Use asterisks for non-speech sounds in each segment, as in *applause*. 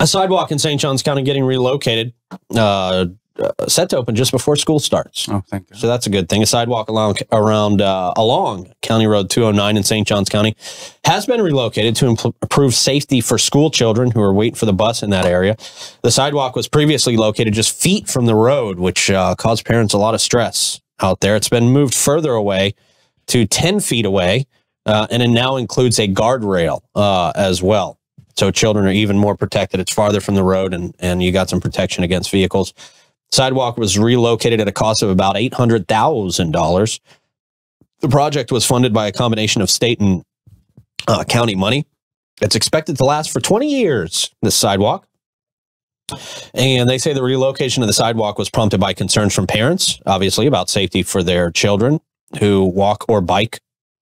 A sidewalk in St. Johns County getting relocated, uh, uh, set to open just before school starts. Oh, thank you. So that's a good thing. A sidewalk along around uh, along County Road 209 in St. Johns County has been relocated to improve safety for school children who are waiting for the bus in that area. The sidewalk was previously located just feet from the road, which uh, caused parents a lot of stress out there. It's been moved further away to 10 feet away, uh, and it now includes a guardrail uh, as well. So children are even more protected. It's farther from the road, and, and you got some protection against vehicles. Sidewalk was relocated at a cost of about $800,000. The project was funded by a combination of state and uh, county money. It's expected to last for 20 years, this sidewalk. And they say the relocation of the sidewalk was prompted by concerns from parents, obviously, about safety for their children who walk or bike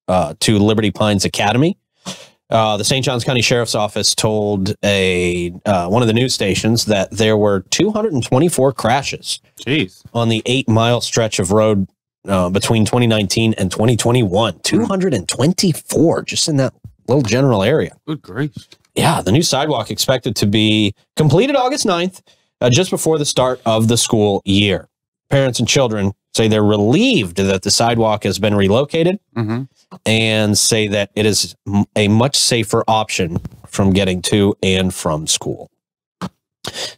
uh, to Liberty Pines Academy. Uh, the St. Johns County Sheriff's Office told a uh, one of the news stations that there were 224 crashes Jeez. on the eight mile stretch of road uh, between 2019 and 2021. 224 just in that little general area. Good grief. Yeah, the new sidewalk expected to be completed August 9th, uh, just before the start of the school year. Parents and children say they're relieved that the sidewalk has been relocated hmm and say that it is a much safer option from getting to and from school.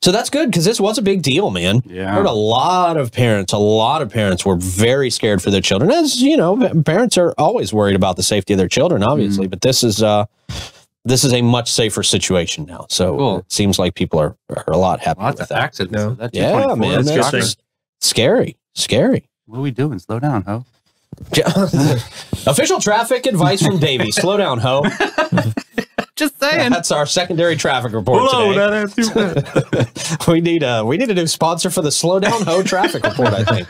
So that's good because this was a big deal, man. Yeah. I heard a lot of parents, a lot of parents were very scared for their children. As you know, parents are always worried about the safety of their children, obviously, but this is uh this is a much safer situation now. So Cool. it seems like people are, are a lot happy Lots with of that. accidents. No. So Yeah, man, that's that's just scary, scary. What are we doing? Slow down, ho. *laughs* Official traffic advice from Davey. Slow down, ho. *laughs* Just saying. That's our secondary traffic report Hello, today. that too bad. *laughs* we need a we need a new sponsor for the slow down ho traffic report. I think.